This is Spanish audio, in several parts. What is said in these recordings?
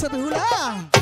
Sebula.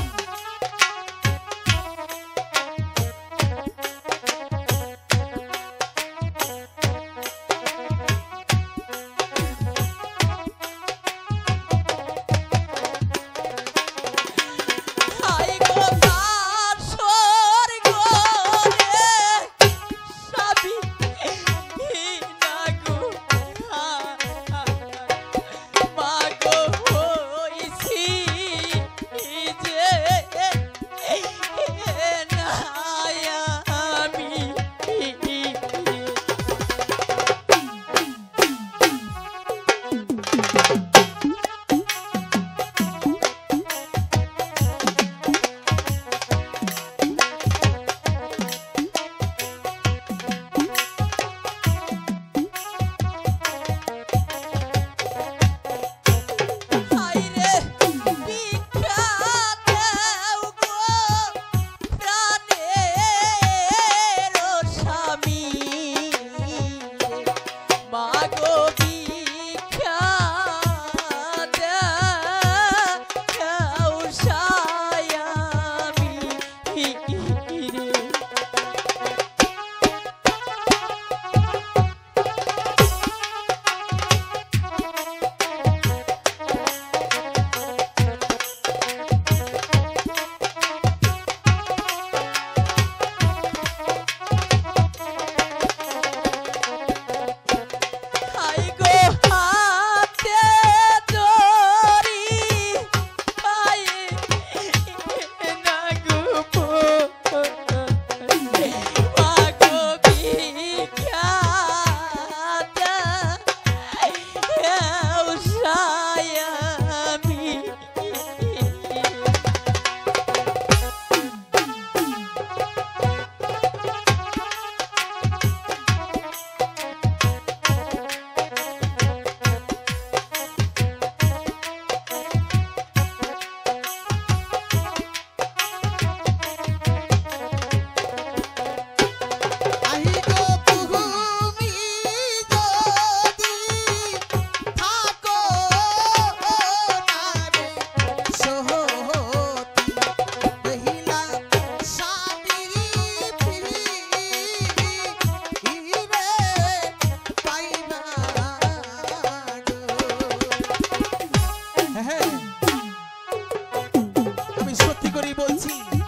Table Team.